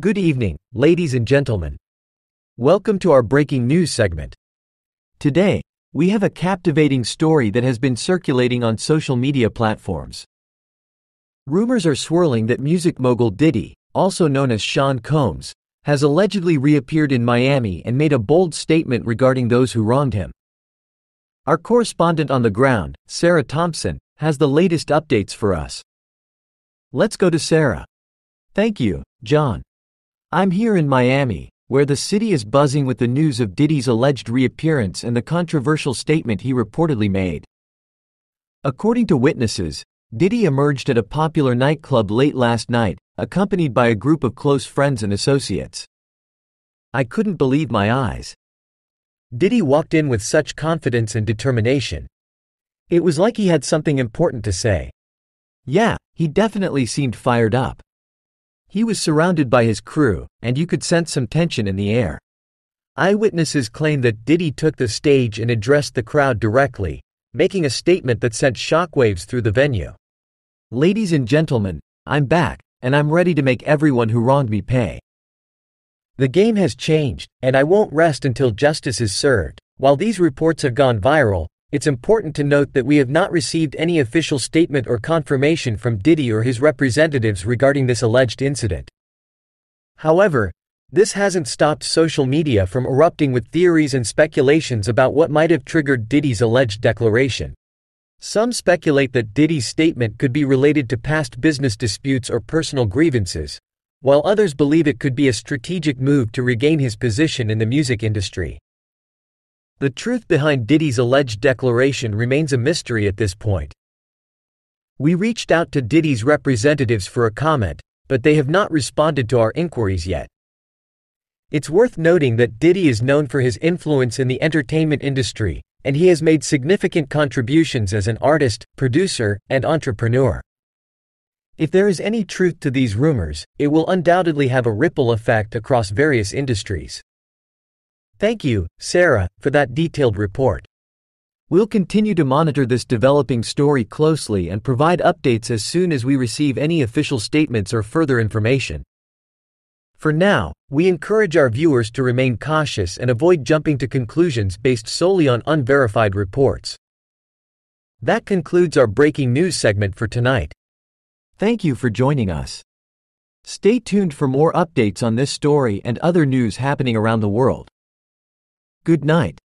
Good evening, ladies and gentlemen. Welcome to our breaking news segment. Today, we have a captivating story that has been circulating on social media platforms. Rumors are swirling that music mogul Diddy, also known as Sean Combs, has allegedly reappeared in Miami and made a bold statement regarding those who wronged him. Our correspondent on the ground, Sarah Thompson, has the latest updates for us. Let's go to Sarah. Thank you, John. I'm here in Miami, where the city is buzzing with the news of Diddy's alleged reappearance and the controversial statement he reportedly made. According to witnesses, Diddy emerged at a popular nightclub late last night, accompanied by a group of close friends and associates. I couldn't believe my eyes. Diddy walked in with such confidence and determination. It was like he had something important to say. Yeah, he definitely seemed fired up. He was surrounded by his crew, and you could sense some tension in the air. Eyewitnesses claim that Diddy took the stage and addressed the crowd directly, making a statement that sent shockwaves through the venue. Ladies and gentlemen, I'm back, and I'm ready to make everyone who wronged me pay. The game has changed, and I won't rest until justice is served. While these reports have gone viral, it's important to note that we have not received any official statement or confirmation from Diddy or his representatives regarding this alleged incident. However, this hasn't stopped social media from erupting with theories and speculations about what might have triggered Diddy's alleged declaration. Some speculate that Diddy's statement could be related to past business disputes or personal grievances, while others believe it could be a strategic move to regain his position in the music industry. The truth behind Diddy's alleged declaration remains a mystery at this point. We reached out to Diddy's representatives for a comment, but they have not responded to our inquiries yet. It's worth noting that Diddy is known for his influence in the entertainment industry, and he has made significant contributions as an artist, producer, and entrepreneur. If there is any truth to these rumors, it will undoubtedly have a ripple effect across various industries. Thank you, Sarah, for that detailed report. We'll continue to monitor this developing story closely and provide updates as soon as we receive any official statements or further information. For now, we encourage our viewers to remain cautious and avoid jumping to conclusions based solely on unverified reports. That concludes our breaking news segment for tonight. Thank you for joining us. Stay tuned for more updates on this story and other news happening around the world. Good night.